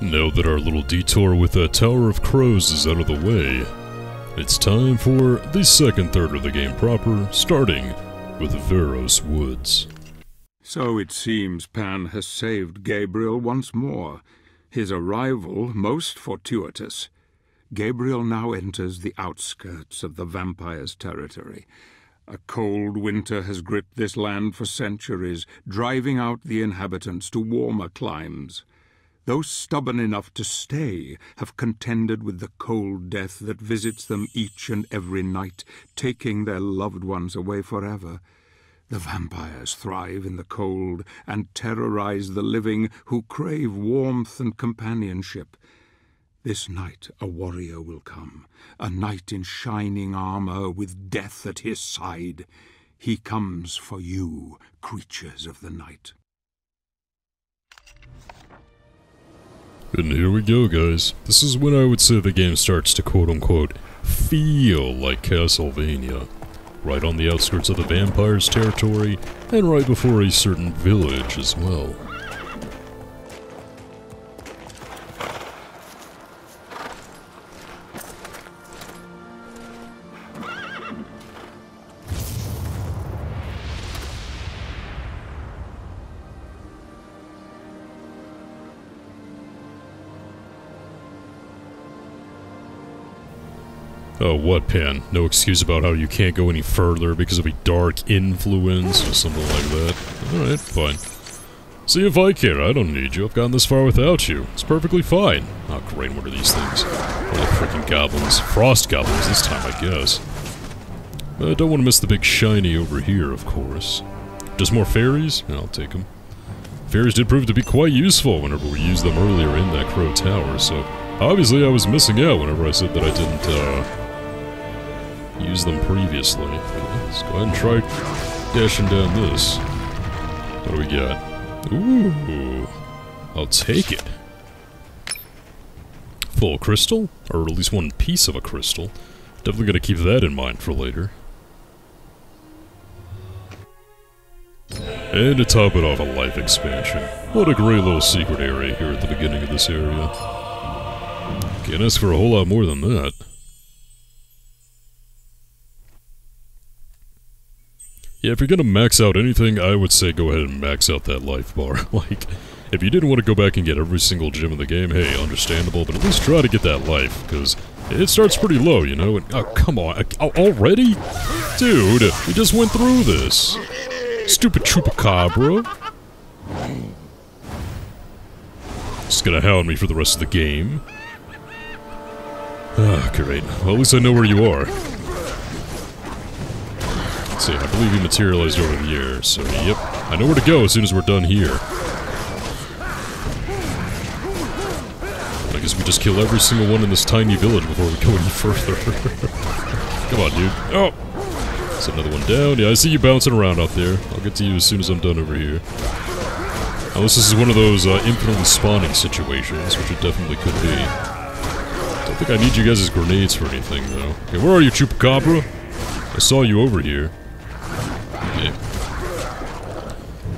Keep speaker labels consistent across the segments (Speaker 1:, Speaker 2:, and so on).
Speaker 1: Now that our little detour with that Tower of Crows is out of the way, it's time for the second third of the game proper, starting with the Veros Woods.
Speaker 2: So it seems Pan has saved Gabriel once more. His arrival most fortuitous. Gabriel now enters the outskirts of the vampire's territory. A cold winter has gripped this land for centuries, driving out the inhabitants to warmer climes. Those stubborn enough to stay have contended with the cold death that visits them each and every night, taking their loved ones away forever. The vampires thrive in the cold and terrorize the living who crave warmth and companionship. This night a warrior will come, a knight in shining armor with death at his side. He comes for you, creatures of the night.
Speaker 1: And here we go, guys. This is when I would say the game starts to quote unquote feel like Castlevania. Right on the outskirts of the vampire's territory, and right before a certain village as well. Oh, what, Pan? No excuse about how you can't go any further because of a dark influence or something like that. Alright, fine. See if I care, I don't need you. I've gotten this far without you. It's perfectly fine. Oh, great, what are these things? What are the freaking goblins? Frost goblins this time, I guess. I don't want to miss the big shiny over here, of course. Just more fairies? I'll take them. Fairies did prove to be quite useful whenever we used them earlier in that Crow Tower, so obviously I was missing out whenever I said that I didn't, uh, used them previously. Let's go ahead and try dashing down this. What do we got? Ooh, I'll take it. Full crystal? Or at least one piece of a crystal. Definitely gonna keep that in mind for later. And to top it off, a life expansion. What a great little secret area here at the beginning of this area. Can't ask for a whole lot more than that. Yeah, if you're gonna max out anything, I would say go ahead and max out that life bar. like, if you didn't want to go back and get every single gem in the game, hey, understandable, but at least try to get that life, because it starts pretty low, you know? And, oh, come on. Uh, already? Dude, we just went through this. Stupid chupacabra. It's gonna hound me for the rest of the game. Ah, great. Well, at least I know where you are. Let's see, I believe he materialized over the air, so yep. I know where to go as soon as we're done here. I guess we just kill every single one in this tiny village before we go any further. Come on, dude. Oh! There's another one down. Yeah, I see you bouncing around out there. I'll get to you as soon as I'm done over here. Unless this is one of those uh, infinitely spawning situations, which it definitely could be. Don't think I need you guys grenades for anything, though. Okay, where are you, Chupacabra? I saw you over here. Okay.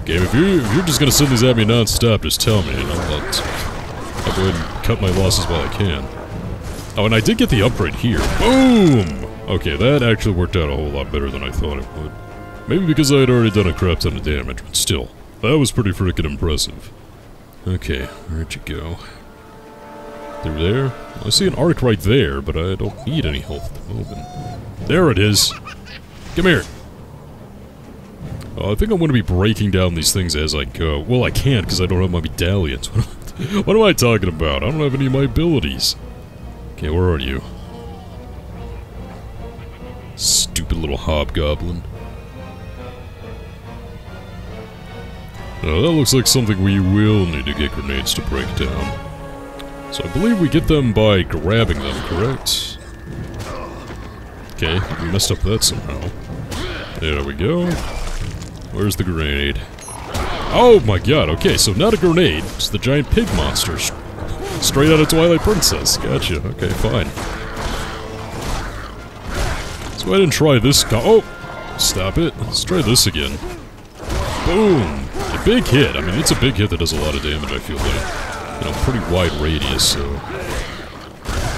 Speaker 1: Okay, if, you, if you're just gonna send these at me non-stop, just tell me, and I'll, I'll, I'll go ahead and cut my losses while I can. Oh, and I did get the upgrade here. Boom! Okay, that actually worked out a whole lot better than I thought it would. Maybe because I had already done a crap ton of damage, but still. That was pretty freaking impressive. Okay, where'd you go? Through there? I see an arc right there, but I don't need any health at the moment. There it is! Come here! Uh, I think I'm going to be breaking down these things as I go. Well, I can't because I don't have my medallions. what am I talking about? I don't have any of my abilities. Okay, where are you? Stupid little hobgoblin. Now that looks like something we will need to get grenades to break down. So I believe we get them by grabbing them, correct? Okay, we messed up that somehow. There we go. Where's the grenade? Oh my god, okay, so not a grenade, it's the giant pig monster. Straight out of Twilight Princess. Gotcha, okay, fine. Let's go ahead and try this Oh! Stop it. Let's try this again. Boom! A big hit. I mean, it's a big hit that does a lot of damage, I feel like. You know, pretty wide radius, so...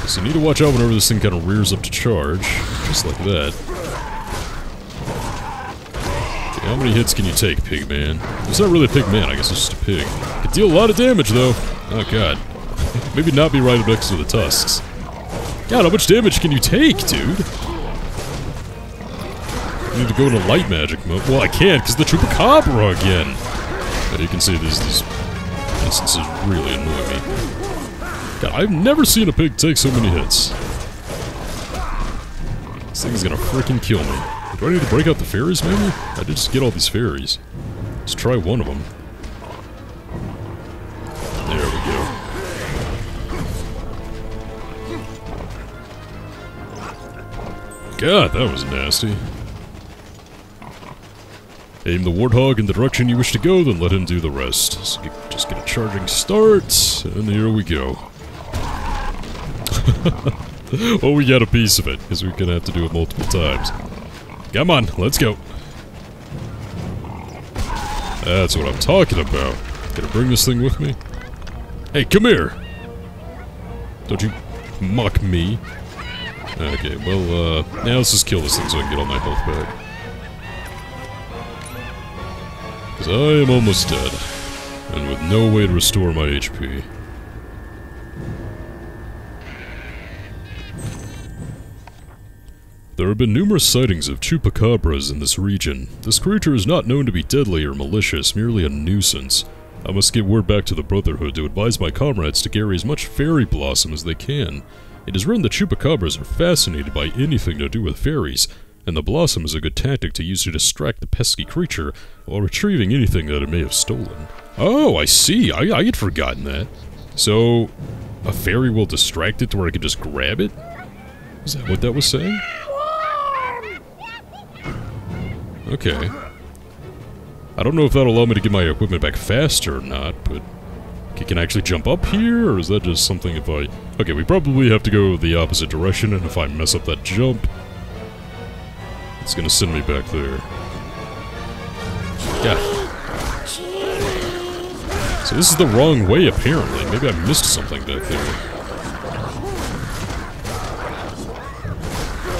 Speaker 1: So you need to watch out whenever this thing kind of rears up to charge, just like that. Okay, how many hits can you take, pig man? It's not really a pig man, I guess it's just a pig. Could deal a lot of damage, though. Oh, God. Maybe not be right up next to the tusks. God, how much damage can you take, dude? I need to go into light magic mode. Well, I can't, because the Chupacabra again. And you can see these, these instances really annoy me. God, I've never seen a pig take so many hits. This thing's gonna freaking kill me. Do I need to break out the fairies, maybe? I did just get all these fairies. Let's try one of them. There we go. God, that was nasty. Aim the Warthog in the direction you wish to go, then let him do the rest. So just get a charging start, and here we go. oh, we got a piece of it, because we're gonna have to do it multiple times. Come on, let's go. That's what I'm talking about. Gonna bring this thing with me? Hey, come here! Don't you mock me. Okay, well, uh, now let's just kill this thing so I can get all my health back. Because I am almost dead. And with no way to restore my HP. There have been numerous sightings of chupacabras in this region. This creature is not known to be deadly or malicious, merely a nuisance. I must get word back to the Brotherhood to advise my comrades to carry as much fairy blossom as they can. It is written that chupacabras are fascinated by anything to do with fairies, and the blossom is a good tactic to use to distract the pesky creature while retrieving anything that it may have stolen. Oh, I see. I, I had forgotten that. So, a fairy will distract it to where I can just grab it? Is that what that was saying? Okay. I don't know if that'll allow me to get my equipment back faster or not, but... Okay, can I actually jump up here, or is that just something if I... Okay, we probably have to go the opposite direction, and if I mess up that jump... It's gonna send me back there. Yeah. So this is the wrong way, apparently. Maybe I missed something back there.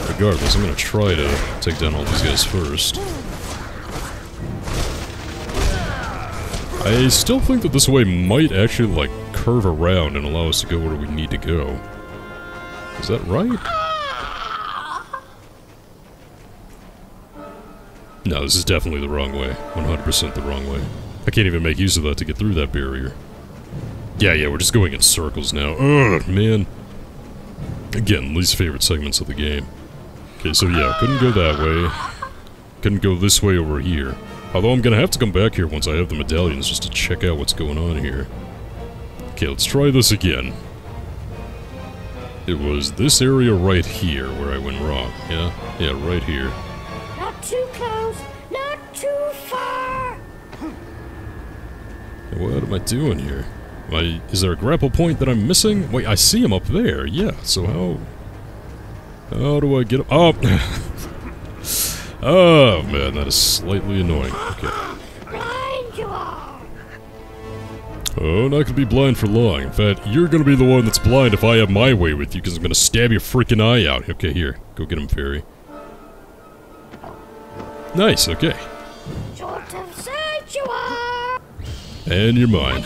Speaker 1: Regardless, I'm gonna try to take down all these guys first. I still think that this way might actually, like, curve around and allow us to go where we need to go. Is that right? No, this is definitely the wrong way. 100% the wrong way. I can't even make use of that to get through that barrier. Yeah, yeah, we're just going in circles now. Ugh, man. Again, least favorite segments of the game. Okay, so yeah, couldn't go that way. Couldn't go this way over here. Although I'm gonna have to come back here once I have the medallions just to check out what's going on here. Okay, let's try this again. It was this area right here where I went wrong, yeah? Yeah, right here.
Speaker 3: Not too close, not too far.
Speaker 1: What am I doing here? I, is there a grapple point that I'm missing? Wait, I see him up there, yeah, so how... How do I get up? Oh! oh, man, that is slightly annoying. Okay.
Speaker 3: Blind you are.
Speaker 1: Oh, not gonna be blind for long. In fact, you're gonna be the one that's blind if I have my way with you, because I'm gonna stab your freaking eye out. Okay, here. Go get him, fairy. Nice, okay. And you're mine.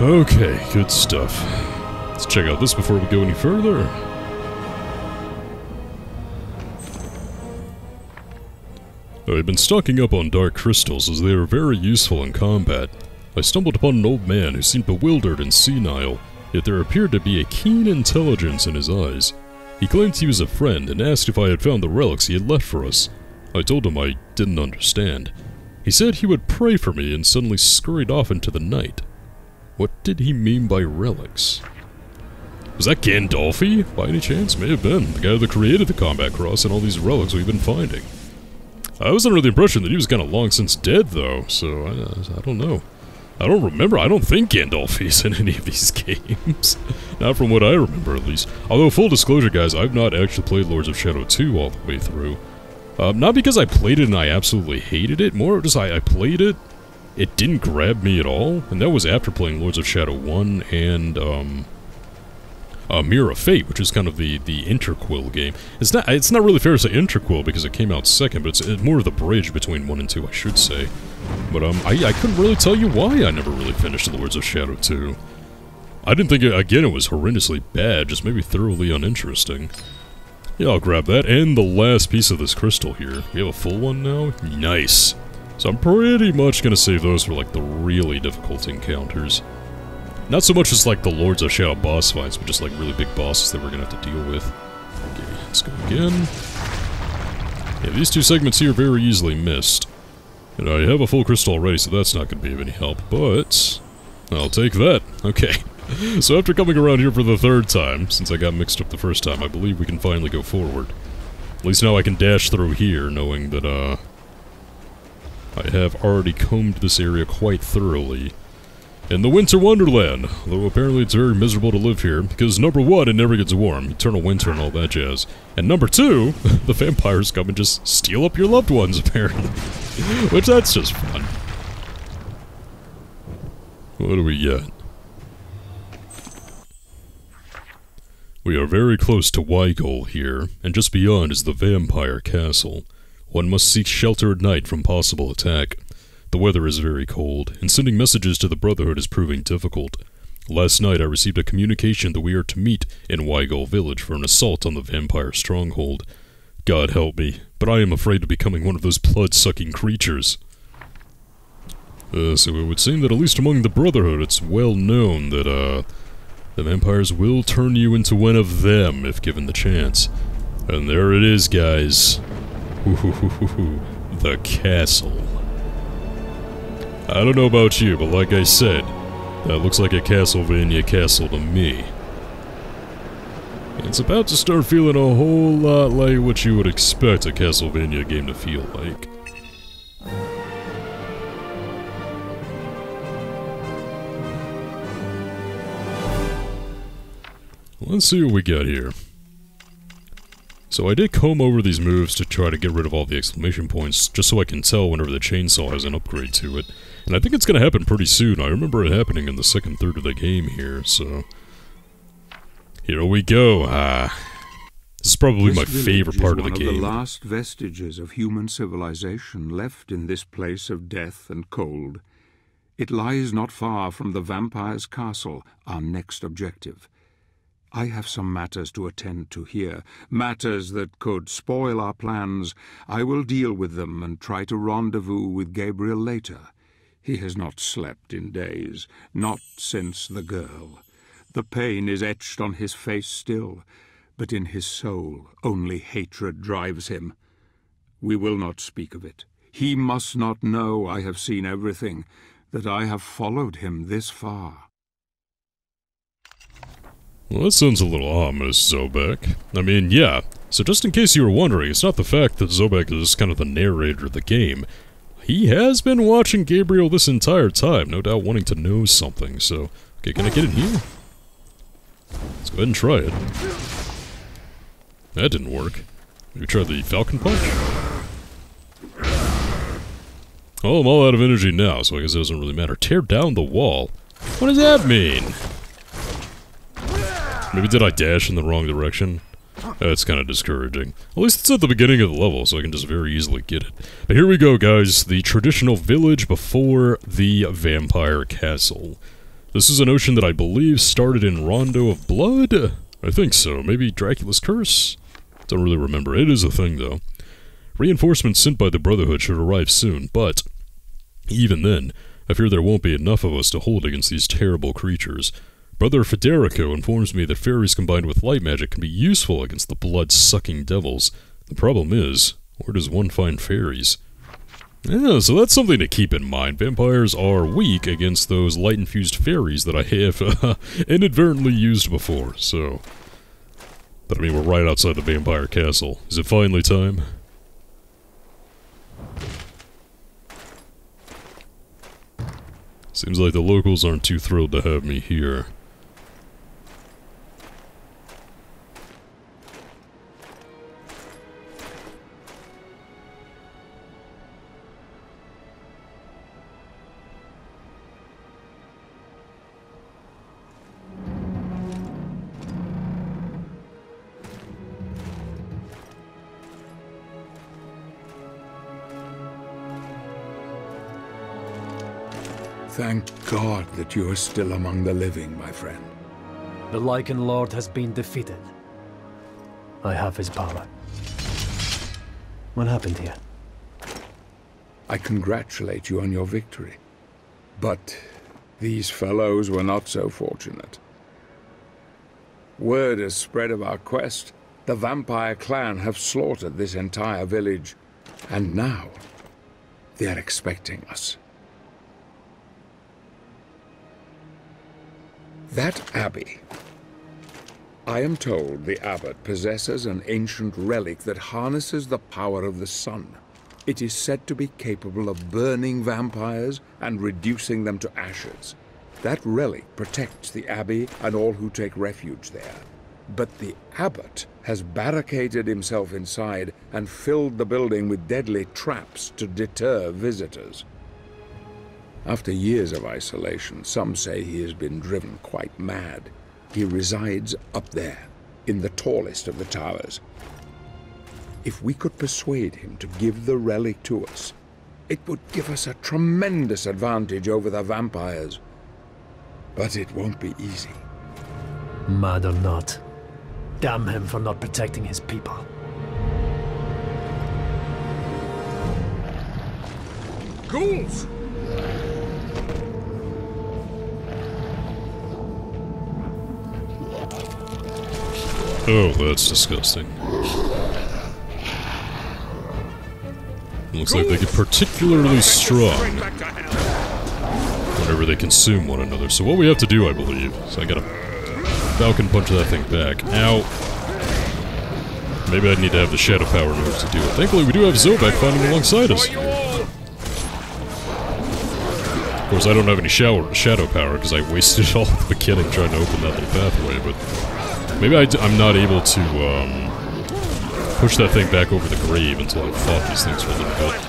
Speaker 1: Okay, good stuff. Let's check out this before we go any further. I've been stocking up on dark crystals as they are very useful in combat. I stumbled upon an old man who seemed bewildered and senile, yet there appeared to be a keen intelligence in his eyes. He claimed he was a friend and asked if I had found the relics he had left for us. I told him I didn't understand. He said he would pray for me and suddenly scurried off into the night. What did he mean by relics? Was that Gandolfi? By any chance? May have been. The guy that created the combat cross and all these relics we've been finding. I was under the impression that he was kind of long since dead, though, so I, I don't know. I don't remember. I don't think Gandalf is in any of these games. not from what I remember, at least. Although, full disclosure, guys, I've not actually played Lords of Shadow 2 all the way through. Um, not because I played it and I absolutely hated it, more just I, I played it, it didn't grab me at all, and that was after playing Lords of Shadow 1 and, um, uh, Mirror of Fate, which is kind of the, the interquel game. It's not it's not really fair to say interquel because it came out second, but it's, it's more of the bridge between 1 and 2, I should say. But um, I, I couldn't really tell you why I never really finished the Lords of Shadow 2. I didn't think, it, again, it was horrendously bad, just maybe thoroughly uninteresting. Yeah, I'll grab that, and the last piece of this crystal here. We have a full one now? Nice. So I'm pretty much gonna save those for, like, the really difficult encounters. Not so much as, like, the Lords of Shadow boss fights, but just, like, really big bosses that we're gonna have to deal with. Okay, let's go again. Yeah, these two segments here very easily missed. And I have a full crystal already, so that's not gonna be of any help, but... I'll take that. Okay. so after coming around here for the third time, since I got mixed up the first time, I believe we can finally go forward. At least now I can dash through here, knowing that, uh... I have already combed this area quite thoroughly. In the Winter Wonderland, though apparently it's very miserable to live here, because number one, it never gets warm, eternal winter and all that jazz. And number two, the vampires come and just steal up your loved ones, apparently. Which, that's just fun. What do we get? We are very close to Wygol here, and just beyond is the Vampire Castle. One must seek shelter at night from possible attack. The weather is very cold, and sending messages to the Brotherhood is proving difficult. Last night I received a communication that we are to meet in Wygol village for an assault on the vampire stronghold. God help me, but I am afraid of becoming one of those blood-sucking creatures. Uh, so it would seem that at least among the Brotherhood it's well known that, uh, the vampires will turn you into one of them if given the chance. And there it is, guys. the castle. I don't know about you, but like I said, that looks like a Castlevania castle to me. It's about to start feeling a whole lot like what you would expect a Castlevania game to feel like. Let's see what we got here. So I did comb over these moves to try to get rid of all the exclamation points, just so I can tell whenever the chainsaw has an upgrade to it. And I think it's going to happen pretty soon. I remember it happening in the second third of the game here, so... Here we go. Ah, this is probably
Speaker 2: This
Speaker 1: my favorite part of the game.
Speaker 2: one
Speaker 1: game.
Speaker 2: the last vestiges of human civilization left in this place of death and cold. It lies not far from the vampire's castle, our next objective. I have some matters to attend to here, matters that could spoil our plans. I will deal with them and try to rendezvous with Gabriel later. He has not slept in days, not since the girl. The pain is etched on his face still, but in his soul only hatred drives him. We will not speak of it. He must not know I have seen everything, that I have followed him this far.
Speaker 1: Well, that sounds a little ominous, Zobek. I mean, yeah. So just in case you were wondering, it's not the fact that Zobek is kind of the narrator of the game. He has been watching Gabriel this entire time, no doubt wanting to know something, so... Okay, can I get in here? Let's go ahead and try it. That didn't work. Maybe try the Falcon Punch? Oh, I'm all out of energy now, so I guess it doesn't really matter. Tear down the wall? What does that mean? Maybe did I dash in the wrong direction? That's kind of discouraging. At least it's at the beginning of the level, so I can just very easily get it. But here we go, guys. The traditional village before the vampire castle. This is an ocean that I believe started in Rondo of Blood? I think so. Maybe Dracula's Curse? Don't really remember. It is a thing, though. Reinforcements sent by the Brotherhood should arrive soon, but even then, I fear there won't be enough of us to hold against these terrible creatures. Brother Federico informs me that fairies combined with light magic can be useful against the blood-sucking devils. The problem is, where does one find fairies? Yeah, so that's something to keep in mind. Vampires are weak against those light-infused fairies that I have inadvertently used before, so... But I mean, we're right outside the vampire castle. Is it finally time? Seems like the locals aren't too thrilled to have me here.
Speaker 2: Thank God that you are still among the living, my friend.
Speaker 4: The Lycan Lord has been defeated. I have his power. What happened here?
Speaker 2: I congratulate you on your victory. But these fellows were not so fortunate. Word has spread of our quest. The vampire clan have slaughtered this entire village. And now, they are expecting us. That abbey. I am told the abbot possesses an ancient relic that harnesses the power of the sun. It is said to be capable of burning vampires and reducing them to ashes. That relic protects the abbey and all who take refuge there. But the abbot has barricaded himself inside and filled the building with deadly traps to deter visitors. After years of isolation, some say he has been driven quite mad. He resides up there, in the tallest of the towers. If we could persuade him to give the relic to us, it would give us a tremendous advantage over the vampires. But it won't be easy.
Speaker 4: Mad or not, damn him for not protecting his people.
Speaker 2: Ghouls!
Speaker 1: Oh, that's disgusting. Looks like they get particularly strong whenever they consume one another. So what we have to do, I believe, is I gotta Falcon punch that thing back. Ow. Maybe I need to have the Shadow Power move to do it. Thankfully, we do have Zobek fighting alongside us. Of course, I don't have any shower, Shadow Power because I wasted all at the beginning trying to open that little pathway, but maybe I d I'm not able to um, push that thing back over the grave until I've fought these things for a little bit.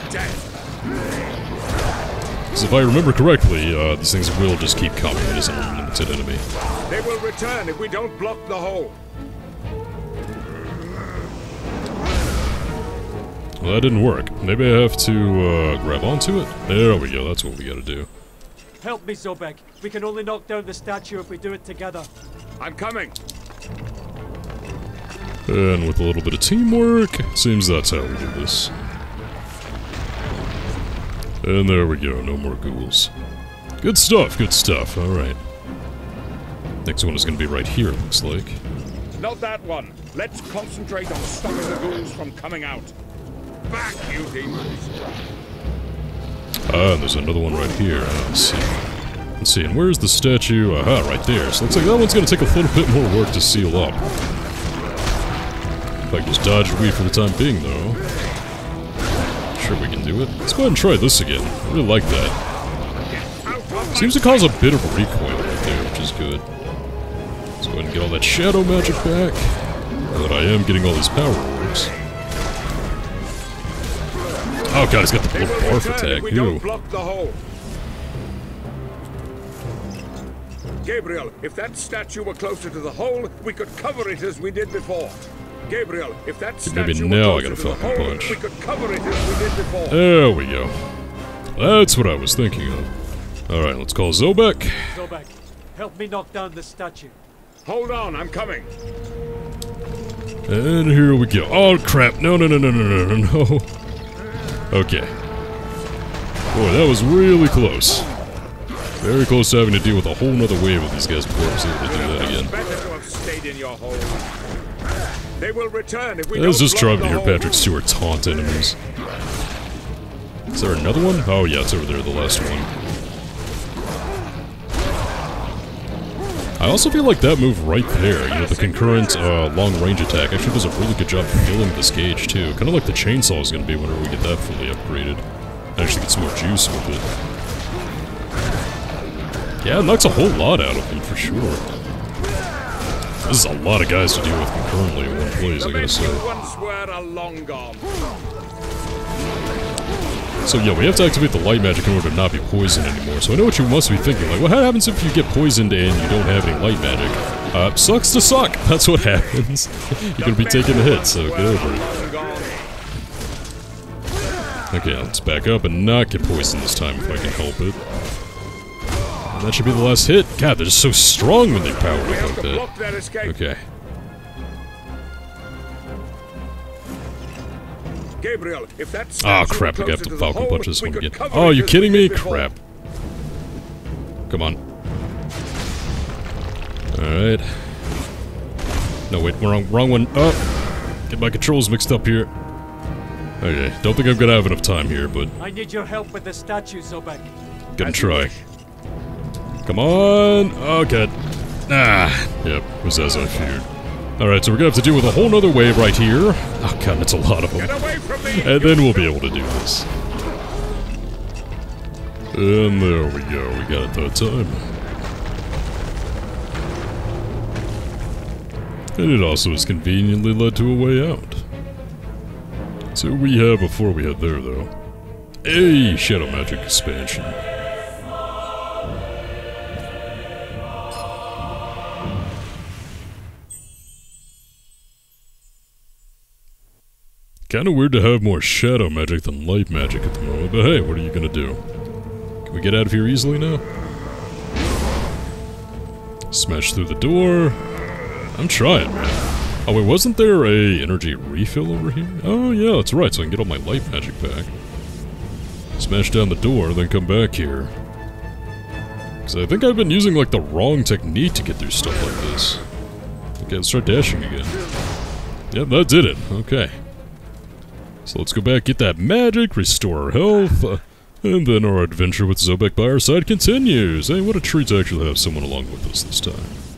Speaker 1: Because if I remember correctly, uh, these things will just keep coming. It is an unlimited enemy.
Speaker 2: They will return if we don't block the hole.
Speaker 1: Well, that didn't work. Maybe I have to uh, grab onto it? There we go, that's what we gotta do.
Speaker 5: Help me, Zobek. We can only knock down the statue if we do it together.
Speaker 2: I'm coming.
Speaker 1: And with a little bit of teamwork, seems that's how we do this. And there we go, no more ghouls. Good stuff, good stuff, alright. Next one is gonna be right here, it looks like.
Speaker 2: Not that one. Let's concentrate on stopping the ghouls from coming out. Back, you demons!
Speaker 1: Ah, and there's another one right here. Ah, let's see. Let's see, and where's the statue? Aha, right there. So looks like that one's gonna take a little bit more work to seal up. If I can just dodge away for the time being, though. Sure we can do it. Let's go ahead and try this again. I really like that. Seems to cause a bit of a recoil right there, which is good. Let's go ahead and get all that shadow magic back. Now that I am getting all these power orbs. Oh god, he's got the little barf attack.
Speaker 2: we
Speaker 1: Ew.
Speaker 2: Gabriel, if that statue were closer to the hole, we could cover it as we did before. Gabriel, if that
Speaker 1: Maybe
Speaker 2: statue
Speaker 1: now I
Speaker 2: were
Speaker 1: gotta
Speaker 2: closer to the
Speaker 1: Falcon
Speaker 2: hole,
Speaker 1: Punch.
Speaker 2: we could cover it as we did before.
Speaker 1: There we go. That's what I was thinking of. Alright, let's call Zobek.
Speaker 5: Zobek, help me knock down the statue.
Speaker 2: Hold on, I'm coming.
Speaker 1: And here we go. Oh crap. No, no, no, no, no, no, no, no. Okay. Boy, that was really close. Very close to having to deal with a whole nother wave of these guys before I was able to do that again.
Speaker 2: Better to have stayed in your hole. They will return if we
Speaker 1: Let's just try to hear. Patrick Stewart taunt enemies. Is there another one? Oh yeah, it's over there, the last one. I also feel like that move right there, you know, the concurrent uh, long-range attack actually does a really good job filling this gauge too. Kind of like the chainsaw is going to be whenever we get that fully upgraded. I actually get some more juice with it. Yeah, it knocks a whole lot out of him for sure. This is a lot of guys to deal with concurrently in one place, I gotta say.
Speaker 2: you once were are long gone.
Speaker 1: So yeah, we have to activate the light magic in order to not be poisoned anymore. So I know what you must be thinking, like, what happens if you get poisoned and you don't have any light magic? Uh, sucks to suck. That's what happens. You're gonna be taking a hit, so get over it. Okay, let's back up and not get poisoned this time if I can help it. That should be the last hit. God, they're just so strong when they power up like
Speaker 2: to
Speaker 1: that.
Speaker 2: block their escape.
Speaker 1: Okay.
Speaker 2: Gabriel, if that
Speaker 1: Ah,
Speaker 2: statue
Speaker 1: crap,
Speaker 2: were
Speaker 1: we have to
Speaker 2: the
Speaker 1: Falcon
Speaker 2: hole,
Speaker 1: Punch this
Speaker 2: we
Speaker 1: one
Speaker 2: could
Speaker 1: again. Oh,
Speaker 2: it
Speaker 1: you kidding me?
Speaker 2: before.
Speaker 1: Crap. Come on. Alright. No, wait, wrong, wrong one. Oh! Get my controls mixed up here. Okay, don't think I'm gonna have enough time here, but
Speaker 5: I need your help with the statue, Zobek.
Speaker 1: gonna
Speaker 2: As you
Speaker 1: try. Come on! Oh, God. Ah! Yep, was as I feared. Alright, so we're gonna have to deal with a whole nother wave right here. Oh, God, that's a lot of them.
Speaker 2: Get away from me!
Speaker 1: And then we'll be able to do this. And there we go, we got it that time. And it also has conveniently led to a way out. So we have before we head there, though. A Shadow Magic expansion. Kinda weird to have more shadow magic than light magic at the moment, but hey, what are you gonna do? Can we get out of here easily now? Smash through the door. I'm trying, man. Oh wait, wasn't there a energy refill over here? Oh yeah, that's right, so I can get all my light magic back. Smash down the door, then come back here. Cause I think I've been using like the wrong technique to get through stuff like this. Okay, let's try dashing again. Yep, that did it. Okay. So let's go back, get that magic, restore our health, uh, and then our adventure with Zobek by our side continues. Hey, what a treat to actually have someone along with us this time.